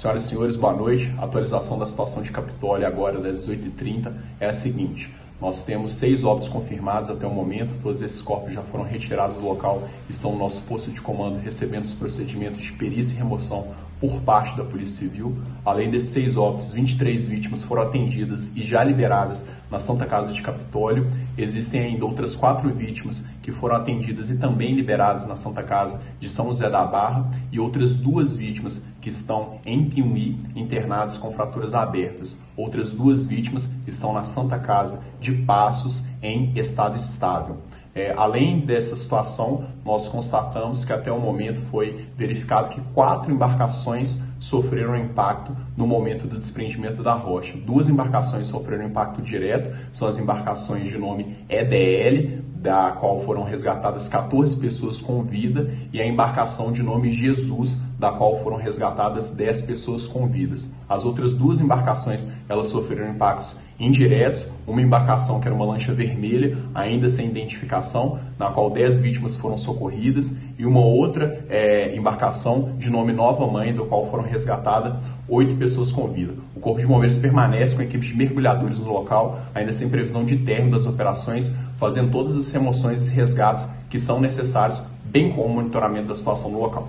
Senhoras e senhores, boa noite. A atualização da situação de Capitólio agora das 18h30 é a seguinte. Nós temos seis óbitos confirmados até o momento, todos esses corpos já foram retirados do local, estão no nosso posto de comando recebendo os procedimentos de perícia e remoção por parte da Polícia Civil. Além desses seis óbitos, 23 vítimas foram atendidas e já liberadas na Santa Casa de Capitólio. Existem ainda outras quatro vítimas que foram atendidas e também liberadas na Santa Casa de São José da Barra e outras duas vítimas que estão em Piumhi internadas com fraturas abertas. Outras duas vítimas estão na Santa Casa de Passos em estado estável. É, além dessa situação, nós constatamos que até o momento foi verificado que quatro embarcações sofreram impacto no momento do desprendimento da rocha. Duas embarcações sofreram impacto direto, são as embarcações de nome EDL, da qual foram resgatadas 14 pessoas com vida, e a embarcação de nome Jesus, da qual foram resgatadas 10 pessoas com vidas. As outras duas embarcações, elas sofreram impactos indiretos, uma embarcação que era uma lancha vermelha, ainda sem identificação, na qual 10 vítimas foram socorridas, e uma outra é, embarcação de nome Nova Mãe, do qual foram resgatadas 8 pessoas com vida. O Corpo de Bombeiros permanece com a equipe de mergulhadores no local, ainda sem previsão de término das operações, fazendo todas as remoções e resgates que são necessários, bem como o monitoramento da situação no local.